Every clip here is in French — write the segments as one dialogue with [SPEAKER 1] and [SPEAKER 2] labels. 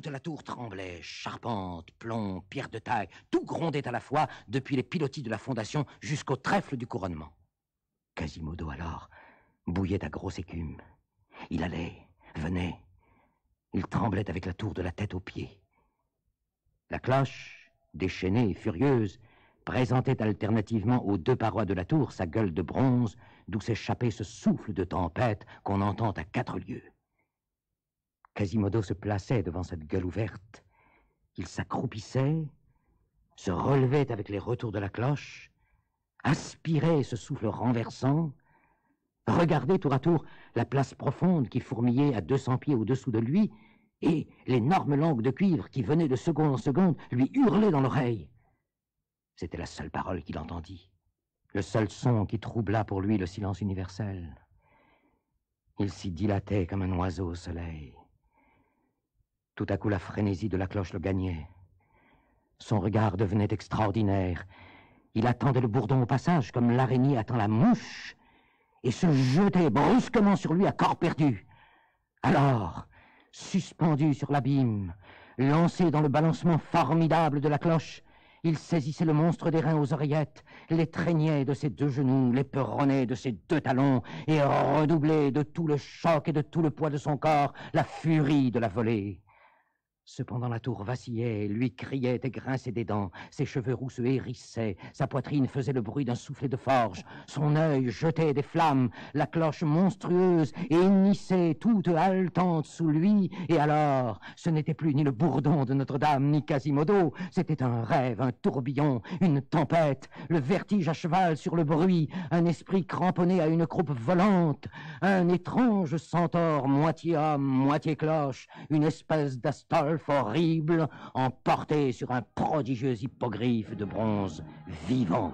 [SPEAKER 1] Toute la tour tremblait, charpente, plomb, pierre de taille, tout grondait à la fois, depuis les pilotis de la fondation jusqu'au trèfle du couronnement. Quasimodo, alors, bouillait à grosse écume. Il allait, venait. Il tremblait avec la tour de la tête aux pieds. La cloche, déchaînée et furieuse, présentait alternativement aux deux parois de la tour sa gueule de bronze, d'où s'échappait ce souffle de tempête qu'on entend à quatre lieues. Quasimodo se plaçait devant cette gueule ouverte. Il s'accroupissait, se relevait avec les retours de la cloche, aspirait ce souffle renversant, regardait tour à tour la place profonde qui fourmillait à deux cents pieds au-dessous de lui, et l'énorme langue de cuivre qui venait de seconde en seconde lui hurlait dans l'oreille. C'était la seule parole qu'il entendit, le seul son qui troubla pour lui le silence universel. Il s'y dilatait comme un oiseau au soleil. Tout à coup, la frénésie de la cloche le gagnait. Son regard devenait extraordinaire. Il attendait le bourdon au passage, comme l'araignée attend la mouche, et se jetait brusquement sur lui à corps perdu. Alors, suspendu sur l'abîme, lancé dans le balancement formidable de la cloche, il saisissait le monstre des reins aux oreillettes, l'étreignait de ses deux genoux, l'éperonnait de ses deux talons, et redoublait de tout le choc et de tout le poids de son corps la furie de la volée. Cependant la tour vacillait, lui criait et grinçait des dents, ses cheveux roux se hérissaient, sa poitrine faisait le bruit d'un soufflet de forge, son œil jetait des flammes, la cloche monstrueuse hennissait toute haletante sous lui, et alors ce n'était plus ni le bourdon de Notre-Dame ni Quasimodo, c'était un rêve, un tourbillon, une tempête, le vertige à cheval sur le bruit, un esprit cramponné à une croupe volante, un étrange centaure moitié homme, moitié cloche, une espèce horrible, emporté sur un prodigieux hippogriffe de bronze vivant.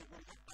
[SPEAKER 1] that we're not